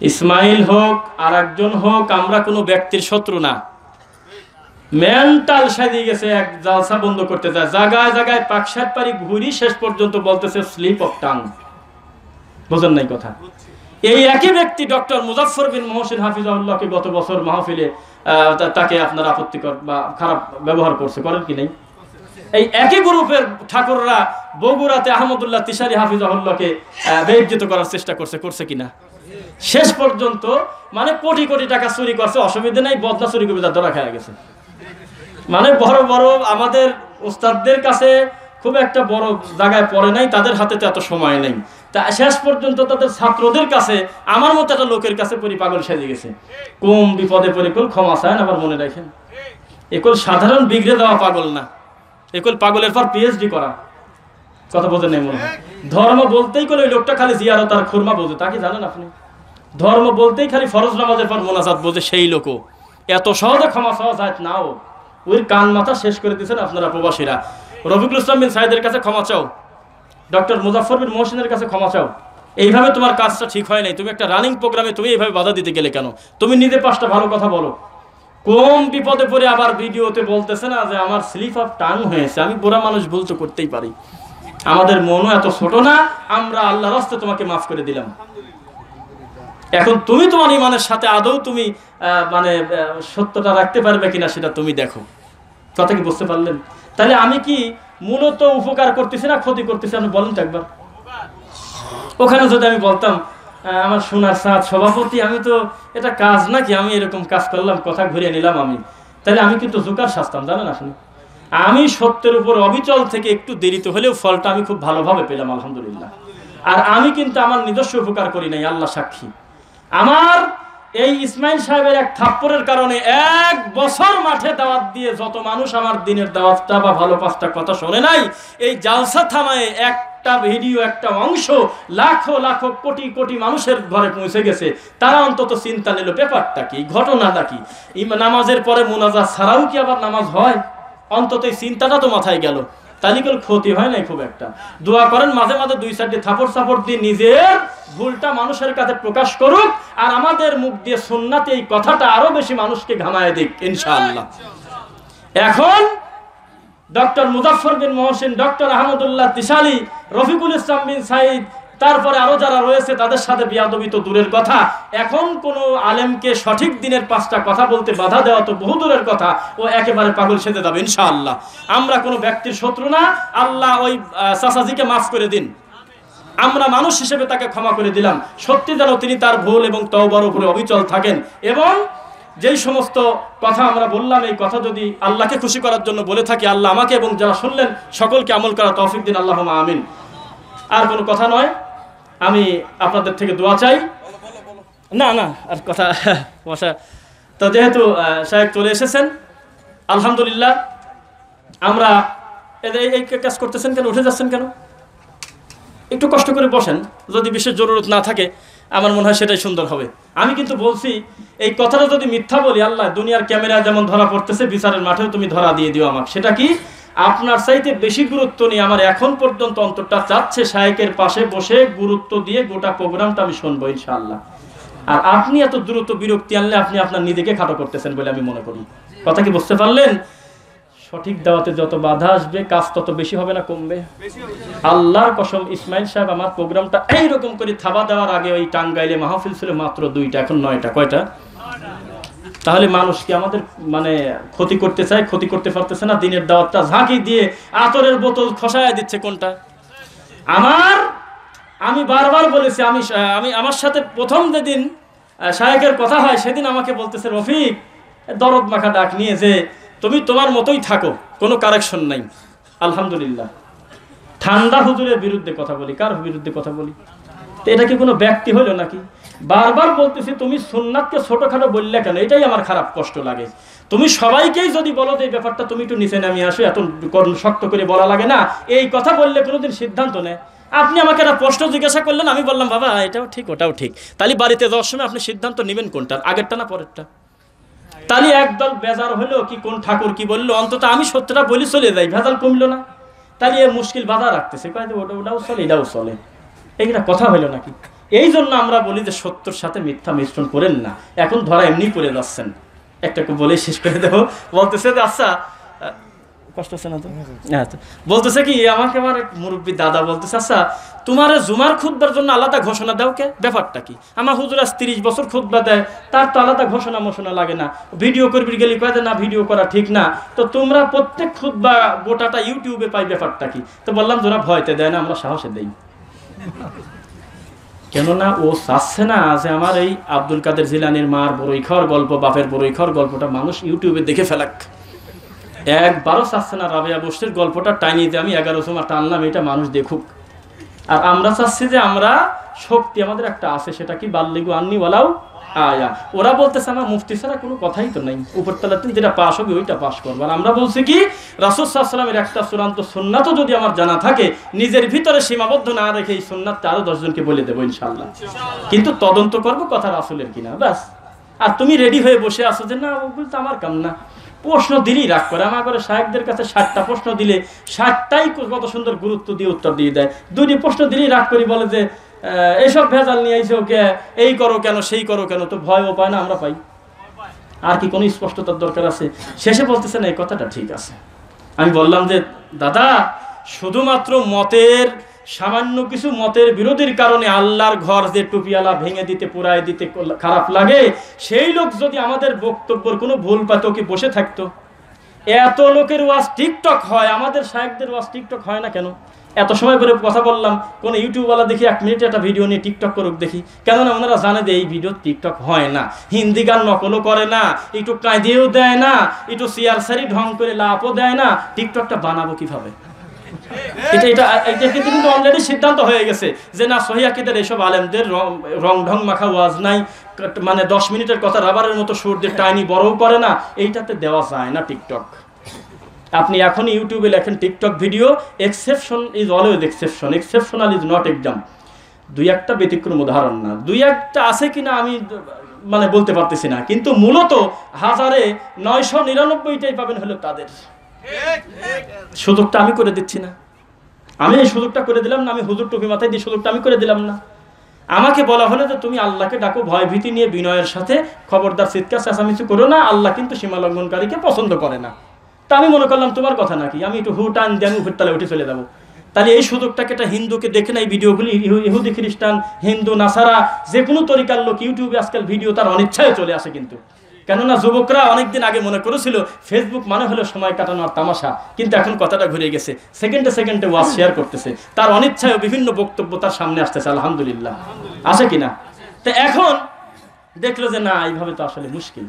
ইসমাইল হোক আর একজন হোক, আমরা কোনো ব্যক্তির শত্রু না। মেন্টাল সাজিয়ে গেছে, এক জালসা বন্ধ করতে যায়। জায়গায় জায়গায় পাকসাত পারি ঘুরি শেষ পর্যন্ত বলতেছে, স্লিপ অফ টাং। বোঝেন নাই কথা? এই একই ব্যক্তি ডক্টর মুজাফর বিন মোহসিন হাফিজাউল্লাহকে গত বছর মাহফিলে তাকে আপনার আপত্তিকর বা খারাপ ব্যবহার করছে। করেন কি নাই? এই একই গ্রুপের ঠাকুররা বগুড়াতে আহমদুল্লাহ তিসারি হাফিজাহুল্লাহকে বেজ্জিত করার চেষ্টা করছে। করছে কিনা শেষ পর্যন্ত মানে কোটি কোটি টাকা চুরি করছে, অসুবিধা নেই বদনা চুরি করে ধরা খাওয়া গেছে। মানে বড় বড় আমাদের ওস্তাদদের কাছে খুব একটা বড় জায়গায় পড়ে নাই, তাদের হাতে তো এত সময় নেই। তা শেষ পর্যন্ত তাদের ছাত্রদের কাছে, আমার মতো একটা লোকের কাছে পরি পাগল সেজে গেছে। কম বিপদে পরিকল ক্ষমা চায় আবার মনে রাখেন। একুল সাধারণ বিগড়ে দেওয়া পাগল না। একুল পাগলের পর পিএইচডি করা। কথা বোঝেন নেই মনে হয়। ধর্ম বলতেই করে ওই লোকটা খালি জিয়ারত আর খুরমা বোঝে, তা কি জানেন আপনি? ধর্ম বলতেই খালি ফরজ নামাজের পর মোনাজাত বোঝে সেই লোকও। এত সহজে ক্ষমা চাওয়া যায় নাও। ওই কান মাথা শেষ করে দিয়েছেন আপনারা প্রবাসীরা। রফিকুল ইসলাম বিন সাইদের কাছে ক্ষমা চাও। ডক্টর মুজাফর বিন মোহসিনের কাছে ক্ষমা চাও। এইভাবে তোমার কাজটা ঠিক হয় নাই। তুমি একটা রানিং প্রোগ্রামে তুমি এইভাবে বাধা দিতে গেলে কেন? তুমি নিজে পাঁচটা ভালো কথা বলো। কোন বিপদে পড়ে আবার ভিডিওতে বলতেছে না যে আমার স্লিপ অফ টাং হয়েছে। আমি বুড়া মানুষ, ভুল তো করতেই পারি। আমাদের মনও এত ছোট না, আমরা আল্লাহ রাস্তে তোমাকে মাফ করে দিলাম। এখন তুমি তোমার ইমানের সাথে আদৌ তুমি মানে সত্যটা রাখতে পারবে কিনা সেটা তুমি দেখো। কথা কি বুঝতে পারলেন? তাহলে আমি কি মূলত উপকার করতেছি না ক্ষতি করতেছি? আপনি বলেন তো একবার। ওখানে যদি আমি বলতাম আমার সোনার সাথ সভাপতি, আমি তো এটা কাজ নাকি? আমি এরকম কাজ করলাম, কথা ঘুরিয়ে নিলাম আমি। তাহলে আমি কিন্তু জোকার শাস্তাম, জানেন আপনি আমি সত্যের উপর অবিচল থেকে একটু দেরিতে হলেও ফলটা আমি খুব ভালোভাবে পেলাম, আলহামদুলিল্লাহ। আর আমি কিন্তু আমার নিজস্ব উপকার করি নাই, আল্লাহ সাক্ষী। আমার এই ইসমাইল সাহেবের এক থাপ্পড়ের কারণে এক বছর মাঠে দাওয়াত দিয়ে যত মানুষ আমার দিনের দাওয়াতটা বা ভালো পাঁচটা কথা শোনে নাই, এই জালসা থামায় একটা ভিডিও, একটা অংশ লাখো লাখো কোটি কোটি মানুষের ঘরে পৌঁছে গেছে। তারা অন্তত চিন্তা নিল, ব্যাপারটা কি? ঘটনাটা কি? নামাজের পরে মোনাজাত ছাড়াও কি আবার নামাজ হয়? অন্তত এই চিন্তাটা তো মাথায় গেল। তাহলে ক্ষতি হয় নাই খুব একটা। দোয়া করেন, মাঝে মাঝে দুই চারটি থাপড় সাপড় দিয়ে নিজের ভুলটা মানুষের কাছে প্রকাশ করুক আর আমাদের মুখ দিয়ে সুন্নাতে এই কথাটা আরও বেশি মানুষকে ঘামায় দিক, ইনশাআল্লাহ। এখন ডক্টর মুজাফর বিন মহসিন, ডক্টর আহমদুল্লাহ তিসালি রফিকুল ইসলাম বিন সাইদ তারপরে আরও যারা রয়েছে, তাদের সাথে বিয়াদবি তো দূরের কথা। এখন কোন আলেমকে সঠিক দিনের পাঁচটা কথা বলতে বাধা দেওয়া তো বহু দূরের কথা। ও একেবারে পাগল সেজে যাবে, ইনশাআল্লাহ। আমরা কোনো ব্যক্তির শত্রু না, আল্লাহ ওই চাচাজিকে মাফ করে দিন। আমরা মানুষ হিসেবে তাকে ক্ষমা করে দিলাম। সত্যি যেন তিনি তার ভুল এবং তওবার উপরে অবিচল থাকেন। এবং যেই সমস্ত কথা আমরা বললাম, এই কথা যদি আল্লাহকে খুশি করার জন্য বলে থাকি, আল্লাহ আমাকে এবং যারা শুনলেন, সকলকে আমল করা তৌফিক দিন আল্লাহ আমিন। আর কোনো কথা নয়। আমি আপনাদের থেকে দোয়া চাই। না না আর কথা বসা। তো যেহেতু সাহেব চলে এসেছেন আলহামদুলিল্লাহ আমরা এই- এই- এই কাজ করতেছেন কেন উঠে যাচ্ছেন কেন? একটু কষ্ট করে বসেন যদি বিশেষ জরুরত না থাকে আমার মনে হয় সেটাই সুন্দর হবে। আমি কিন্তু বলছি এই কথাটা যদি মিথ্যা বলি আল্লাহ দুনিয়ার ক্যামেরা যেমন ধরা পড়তেছে বিচারের মাঠেও তুমি ধরা দিয়ে দিও আমাকে। সেটা কি? আপনার চাইতে বেশি গুরুত্ব নিয়ে আমার এখন পর্যন্ত অন্তরটা চাচ্ছে শায়েকের পাশে বসে গুরুত্ব দিয়ে গোটা প্রোগ্রামটা আমি শুনব ইনশাআল্লাহ। আর আপনি এত দ্রুত বিরক্তি আনলে আপনি আপনার নিজেকে খাটো করতেছেন বলে আমি মনে করি। কথা কি বুঝতে পারলেন? সঠিক দাওয়াতে যত বাধা আসবে, কাজ তত বেশি হবে না, কমবে। আল্লাহর কসম ইসমাইল সাহেব আমার প্রোগ্রামটা এইরকম করে থাবা দেওয়ার আগে ওই টাঙ্গাইলে মাহফিল ছিল মাত্র দুইটা, এখন নয়টা। কয়টা? তাহলে মানুষ কি আমাদের মানে ক্ষতি করতে চায়, ক্ষতি করতে পারতেছে না? দিনের দাওয়াতটা ঝাঁকি দিয়ে আতরের বোতল খসায় দিচ্ছে কোনটা? আমার, আমি বারবার বলেছি, আমি আমি আমার সাথে প্রথম যেদিন শায়েকের কথা হয়, সেদিন আমাকে বলতেছে, রফিক, দরদ মাখা ডাক নিয়ে যে, তুমি তোমার মতোই থাকো, কোনো কারেকশন নাই। আলহামদুলিল্লাহ। ঠান্ডা হুজুরের বিরুদ্ধে কথা বলি, কার বিরুদ্ধে কথা বলি? তো এটা কি কোনো ব্যক্তি হলো নাকি? বারবার বলতেছি, তুমি সুন্নাতকে ছোটখাটো বললে কেন? এটাই আমার খারাপ কষ্ট লাগে। তুমি সবাইকেই যদি বলো যে, এই ব্যাপারটা তুমি একটু নিচে নামিয়ে আসো, এত কর- শক্ত করে বলা লাগে না। এই কথা বললে কোনোদিন সিদ্ধান্ত নেয়। আপনি আমাকে একটা প্রশ্ন জিজ্ঞাসা করলেন, আমি বললাম, বাবা, এটাও ঠিক, ওটাও ঠিক। তাহলে বাড়িতে যাওয়ার সময় আপনি সিদ্ধান্ত নেবেন কোনটার আগেরটা না পরেরটা? তাহলে একদল বেজার হলো কি, কোন ঠাকুর কি বলল? অন্তত আমি সত্যটা বলি, চলে যাই, ভেজাল কমলো না। তাহলে এ মুশকিল বাধা রাখতেছে। ওটা, ওটাও চলে, এটাও চলে। এইটা কথা হইল নাকি? এই জন্য আমরা বলি যে সত্যর সাথে মিথ্যা মিশ্রণ করেন না। এখন ধরা এমনি পড়ে যাচ্ছেন। একটাকে বলে শেষ করে দেবো। বলতেছে যে আচ্ছা কষ্ট হচ্ছে না তো? আচ্ছা বলতেছে কি, আমাকে আমার মুরব্বী দাদা বলতেছে আচ্ছা তোমার জুমার খুদ্বার জন্য আলাদা ঘোষণা দাও কে? ব্যাপারটা কি? আমার হুজুর তিরিশ বছর খুদ্া দেয়, তার তো আলাদা ঘোষণা মোষণা লাগে না। ভিডিও করবি গেলি, কয়ে না, ভিডিও করা ঠিক না। তো তোমরা প্রত্যেক খুদ্া গোটাটা ইউটিউবে পাই, ব্যাপারটা কি? তো বললাম, তোরা ভয়তে দেয় না, আমরা সাহসে দেই। কেননা ও চাচ্ছে না যে আমার এই আব্দুল কাদের জিলানির মার খাওয়ার গল্প, বাপের বড়ই খাওয়ার গল্পটা মানুষ ইউটিউবে দেখে ফেলাক। একবারও চাচ্ছে না রাবেয়া বস্তির গল্পটা টাইনিতে আমি এগারো সময় টানলাম, এটা মানুষ দেখুক। আর আমরা চাচ্ছি যে আমরা শক্তি আমাদের একটা আছে সেটা কি? বাল্লিগু আননি বলাও আয়া। ওরা বলতেছে আমার মুফতি ছাড়া কোনো কথাই তো নাই। উপরতলাতে যেটা পাশ হবে ওইটা পাশ করব। আর আমরা বলছি কি রাসুসাল্লামের একটা চূড়ান্ত সুন্নাতও যদি আমার জানা থাকে নিজের ভিতরে সীমাবদ্ধ না রেখে এই সুন্নাতটা আরও দশজনকে বলে দেবো ইনশাল্লাহ কিন্তু তদন্ত করব কথা রাসুলের কিনা ব্যাস। আর তুমি রেডি হয়ে বসে আসো যে না ওগুলো তো আমার কাম না। প্রশ্ন দিলেই রাগ করে। আমার করে সাহেবদের কাছে ষাটটা প্রশ্ন দিলে ষাটটাই কত সুন্দর গুরুত্ব দিয়ে উত্তর দিয়ে দেয়। দুটি প্রশ্ন দিলেই রাগ করি বলে যে এইসব ভেজাল নিয়ে আইসে ওকে এই করো কেন, সেই করো কেন, তো ভয়ও পায় না, আমরা পাই। আর কি কোনো স্পষ্টতার দরকার আছে? শেষে বলতেছে না, এই কথাটা ঠিক আছে। আমি বললাম যে, দাদা, শুধুমাত্র মতের, সামান্য কিছু মতের বিরোধীর কারণে আল্লাহর ঘর যে টুপিয়ালা ভেঙে দিতে পুরায় দিতে খারাপ লাগে, সেই লোক যদি আমাদের বক্তব্যের কোনো ভুল পাত কি বসে থাকতো? এত লোকের ওয়াজ টিকটক হয়, আমাদের সাহেবদের ওয়াজ টিকটক হয় না কেন? এত সময় করে কথা বললাম, কোন ইউটিউবওয়ালা দেখি এক মিনিট একটা ভিডিও নিয়ে টিকটক করুক দেখি। কেননা ওনারা জানে যে এই ভিডিও টিকটক হয় না। হিন্দি গান নকলও করে না, একটু কাঁদিয়েও দেয় না, একটু সিয়ার সারি ঢং করে লাভও দেয় না, টিকটকটা বানাবো কীভাবে? এটা এটা কিন্তু অলরেডি সিদ্ধান্ত হয়ে গেছে যে না এসব আলেমদের রং- ঢং মাখা ওয়াজ নাই। মানে দশ মিনিটের কথা রাবারের মতো টাইনি বড়ও করে না। এইটাতে দেওয়া যায় না টিকটক। আপনি এখন ইউটিউবে লেখেন TikTok video exception is always exception exceptional is not exam দুই একটা ব্যতিক্রম উদাহরণ না। দুই একটা আছে কিনা আমি মানে বলতে পারতেছি না। কিন্তু মূলত হাজারে নয়শো নিরানব্বইটাই পাবেন হলো তাদের। সুযোগটা আমি করে দিচ্ছি না। আমি এই সুযোগটা করে দিলাম না, আমি হুজুর টুপি মাথায় দিয়ে সুযোগটা আমি করে দিলাম না। আমাকে বলা হলো যে তুমি আল্লাহকে ডাকো ভয় ভীতি নিয়ে বিনয়ের সাথে খবরদার, চিৎকার, চেঁচামেচি করো না, আল্লাহ কিন্তু সীমা লঙ্ঘনকারীকে পছন্দ করে না। তা আমি মনে করলাম, তোমার কথা নাকি? আমি একটু হু টান দিয়ে আমি তলায় উঠে চলে যাব। তাহলে এই সুযোগটাকে একটা হিন্দুকে দেখে না, এই ভিডিওগুলি ইহু- ইহুদি খ্রিস্টান, হিন্দু, নাসারা, যে কোনো তরিকার লোক, ইউটিউবে আজকাল ভিডিও তার অনিচ্ছায় চলে আসে কিন্তু। কেননা যুবকরা অনেকদিন আগে মনে করেছিল ফেসবুক মানে হলো সময় কাটানোর তামাশা। কিন্তু এখন কথাটা ঘুরে গেছে। সেকেন্ডে সেকেন্ডে ওয়াজ শেয়ার করতেছে। তার অনিচ্ছায় বিভিন্ন বক্তব্য তার সামনে আসতেছে, আলহামদুলিল্লাহ। আছে কিনা তো এখন দেখল যে না, এইভাবে তো আসলে মুশকিল।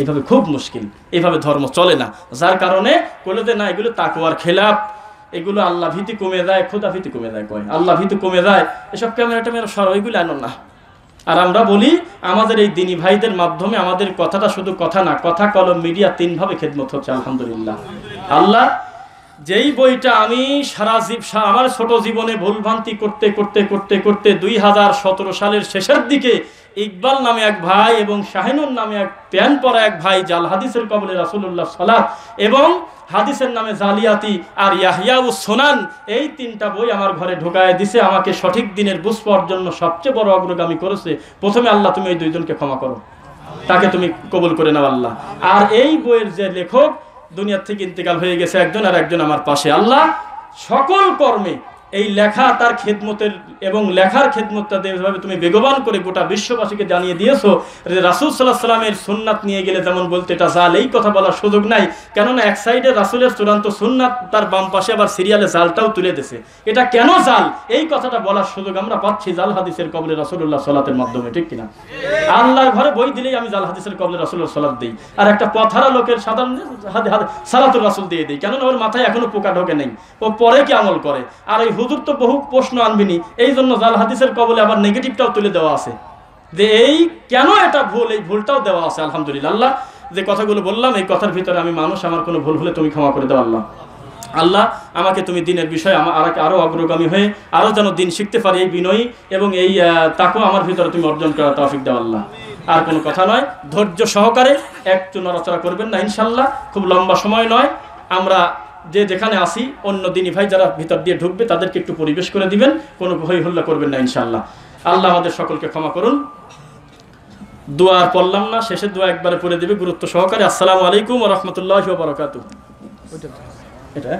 এইভাবে খুব মুশকিল। এইভাবে ধর্ম চলে না। যার কারণে বলে যে না, এগুলো তাকুয়ার খেলাপ এগুলো আল্লাহ ভীতি কমে যায়, খোদা ভীতি কমে যায় কয়। আল্লাহ ভীতি কমে যায়। এসব ক্যামেরা ট্যামেরা সর, ওইগুলো আনো না। আর আমরা বলি, আমাদের এই দিনী ভাইদের মাধ্যমে আমাদের কথাটা শুধু কথা না, কথা, কলম, মিডিয়া তিনভাবে খেদমত হচ্ছে, আলহামদুলিল্লাহ। আল্লাহ, যেই বইটা আমি সারা জীব আমার ছোট জীবনে ভুলভ্রান্তি করতে করতে করতে করতে দুই হাজার সতেরো সালের শেষের দিকে ইকবাল নামে এক ভাই এবং শাহিনুর নামে এক প্যান পরা এক ভাই, জাল হাদিসের কবলে রাসুল্লাহ সালাত, এবং হাদিসের নামে জালিয়াতি আর ইয়াহিয়াউ সোনান, এই তিনটা বই আমার ঘরে ঢোকায় দিছে, আমাকে সঠিক দিনের বুঝবার জন্য সবচেয়ে বড় অগ্রগামী করেছে। প্রথমে আল্লাহ, তুমি এই দুইজনকে ক্ষমা করো। তাকে তুমি কবুল করে নাও আল্লাহ। আর এই বইয়ের যে লেখক, দুনিয়ার থেকে ইন্তেকাল হয়ে গেছে একজন আর একজন আমার পাশে। আল্লাহ সকল কর্মে এই লেখা তার খেদমতের এবং লেখার খেদমতটা যেভাবে তুমি বেগবান করে গোটা বিশ্ববাসীকে জানিয়ে দিয়েছ, যে রাসুল সাল্লাহ সাল্লামের সুন্নাত নিয়ে গেলে যেমন বলতে এটা জাল, এই কথা বলার সুযোগ নাই। কেননা এক সাইডে রাসুলের চূড়ান্ত সুন্নাত, তার বাম পাশে আবার সিরিয়ালে জালটাও তুলে দিছে এটা কেন জাল? এই কথাটা বলার সুযোগ আমরা পাচ্ছি জাল হাদিসের কবলে রাসুল্লাহ সাল্লাতের মাধ্যমে, ঠিক কিনা? আল্লাহর ঘরে বই দিলেই আমি জাল হাদিসের কবলে রাসুল্লাহ সাল্লাত দিই। আর একটা পথারা লোকের সাধারণ হাতে রাসুল দিয়ে দিই। কেননা ওর মাথায় এখনও পোকা ঢোকে নেই। ও পরে কি আমল করে? আর এই হুজুর তো বহু প্রশ্ন আনবিনি। এই জন্য জাল হাদিসের কবলে আবার নেগেটিভটাও তুলে দেওয়া আছে। যে এই কেন এটা ভুল? এই ভুলটাও দেওয়া আছে, আলহামদুলিল্লাহ। আল্লাহ যে কথাগুলো বললাম, এই কথার ভিতরে আমি মানুষ, আমার কোনো ভুল হলে তুমি ক্ষমা করে দাও, আল্লাহ। আল্লাহ, আমাকে তুমি দিনের বিষয়ে আমার আর আরও অগ্রগামী হয়ে আরও যেন দিন শিখতে পারি এই বিনয়ী এবং এই তাকেও আমার ভিতরে তুমি অর্জন করা তৌফিক দাও, আল্লাহ। আর কোনো কথা নয়, ধৈর্য সহকারে একটু নড়াচড়া করবেন না ইনশাল্লাহ খুব লম্বা সময় নয়, আমরা যে যেখানে আসি অন্য দিনই ভাই যারা ভিতর দিয়ে ঢুকবে, তাদেরকে একটু পরিবেশ করে দিবেন, কোনো হই হল্লা করবেন না ইনশাল্লাহ আল্লাহ আমাদের সকলকে ক্ষমা করুন। দোয়া আর পড়লাম না, শেষে দোয়া একবারে পড়ে দেবে, গুরুত্ব সহকারে। আসসালামু আলাইকুম রহমতুল্লাহ বারকাতু এটা?